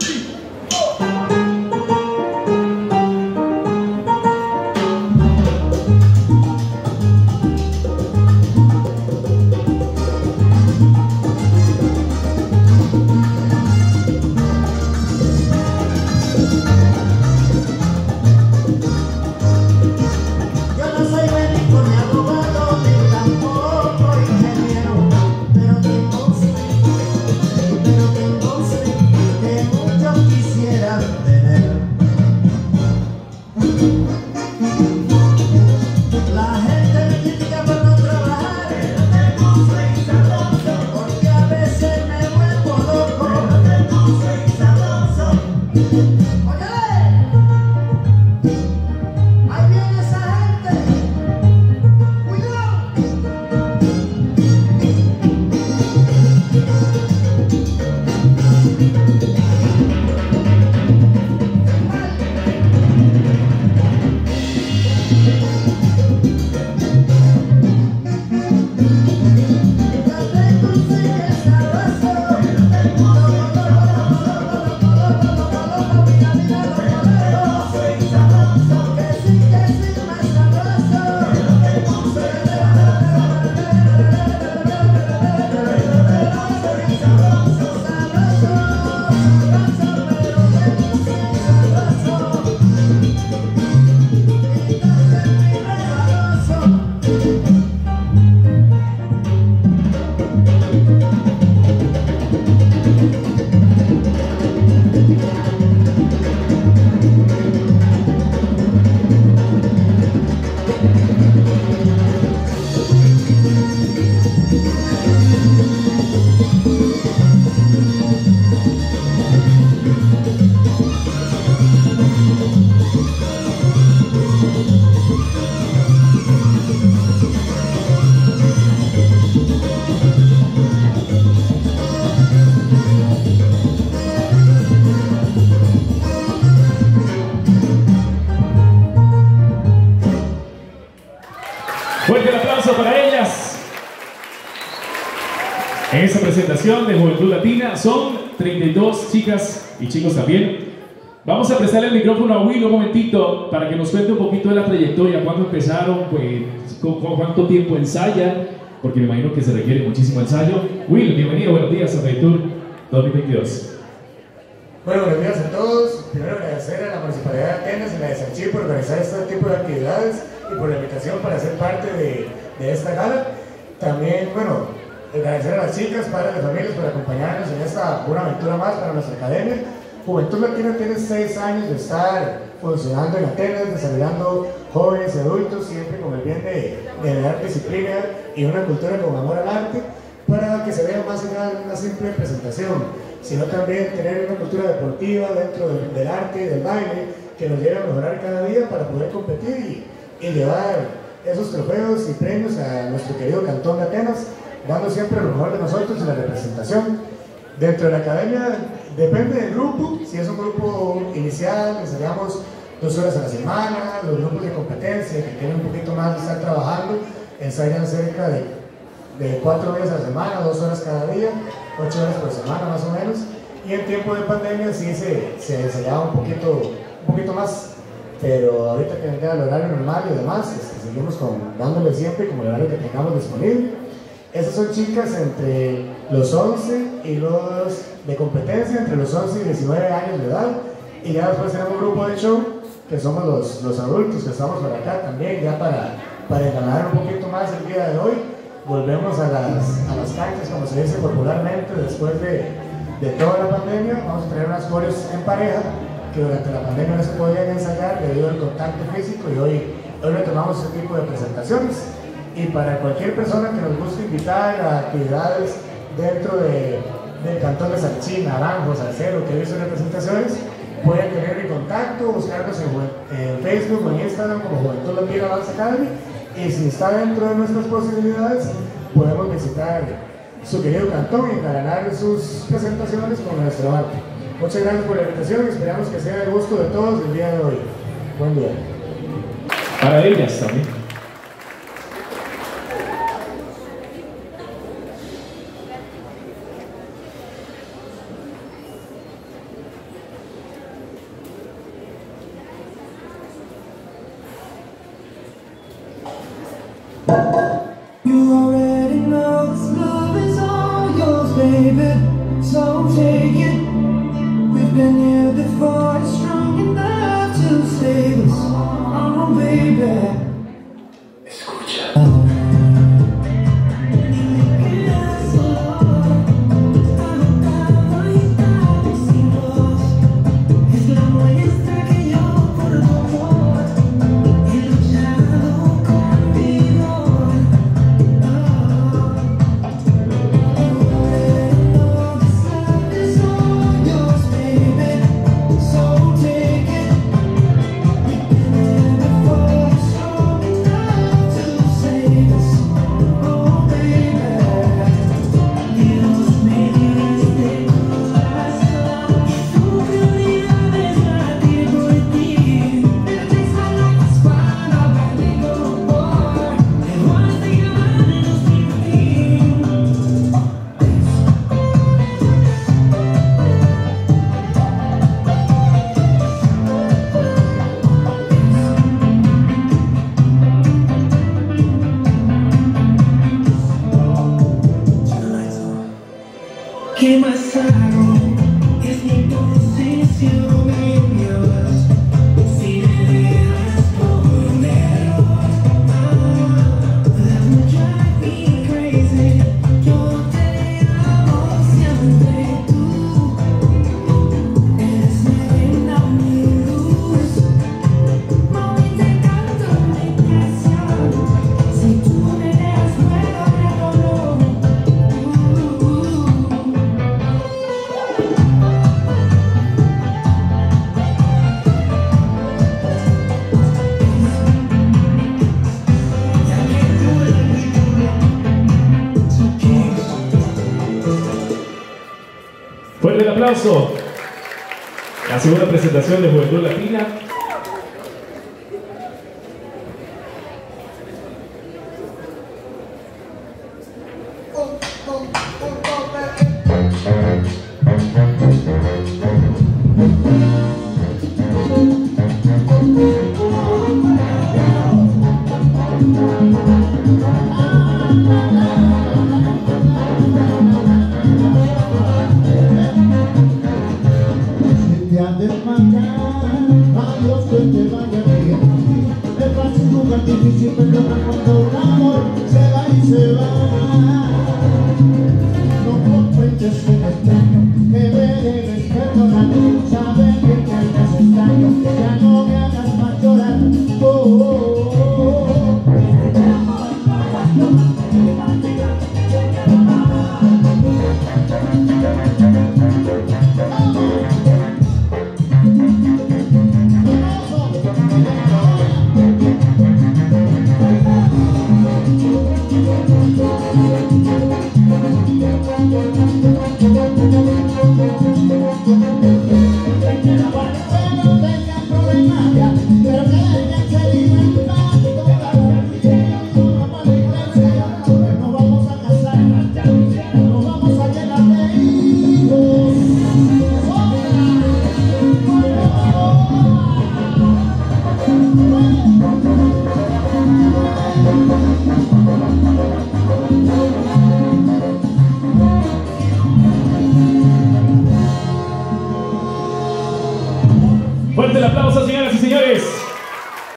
Two. De Juventud Latina. Son 32 chicas y chicos también. Vamos a prestarle el micrófono a Will un momentito para que nos cuente un poquito de la trayectoria, cuándo empezaron, pues, con, cuánto tiempo ensayan, porque me imagino que se requiere muchísimo ensayo. Will, bienvenido, buenos días a Tour 2022. Bueno, buenos días a todos. Primero agradecer a la Municipalidad de Atenas y la de Sanchí por organizar este tipo de actividades y por la invitación para ser parte de, de esta gala. También, bueno, agradecer a las chicas, padres de familias por acompañarnos en esta una aventura más para nuestra academia. Juventud Latina tiene seis años de estar funcionando en Atenas, desarrollando jóvenes y adultos, siempre con el bien de, dar disciplina y una cultura con amor al arte, para que se vea más allá una simple presentación, sino también tener una cultura deportiva dentro del, arte y del baile que nos lleve a mejorar cada día para poder competir y, llevar esos trofeos y premios a nuestro querido Cantón dando siempre lo mejor de nosotros en la representación. Dentro de la academia depende del grupo, si es un grupo inicial, ensayamos dos horas a la semana, los grupos de competencia que tienen un poquito más de estar trabajando, ensayan cerca de, de cuatro días a la semana, dos horas cada día, ocho horas por semana más o menos, y en tiempo de pandemia sí se, se ensayaba un poquito, un poquito más, pero ahorita que el horario normal y demás, este, seguimos con, dándole siempre como el horario que tengamos disponible. Estas son chicas entre los 11 y los de competencia, entre los 11 y 19 años de edad. Y ya después tenemos un grupo de show, que somos los, los adultos que estamos por acá también, ya para, para ganar un poquito más el día de hoy. Volvemos a las, a las canchas, como se dice popularmente, después de, de toda la pandemia. Vamos a tener unas coreos en pareja, que durante la pandemia no se podían ensayar debido al contacto físico y hoy, hoy retomamos ese tipo de presentaciones y para cualquier persona que nos guste invitar a actividades dentro de, del cantón de Salchín, Naranjo, Salcero, que visto representaciones, pueden tener mi contacto, buscarnos en, Facebook o en Instagram como Juventud Latina Dance Academy y si está dentro de nuestras posibilidades, podemos visitar su querido cantón y ganar sus presentaciones con nuestro arte. Muchas gracias por la invitación y esperamos que sea el gusto de todos el día de hoy. Buen día. Para ellas también. La segunda presentación de Juventud Latina. Fuerte el aplauso, señoras y señores.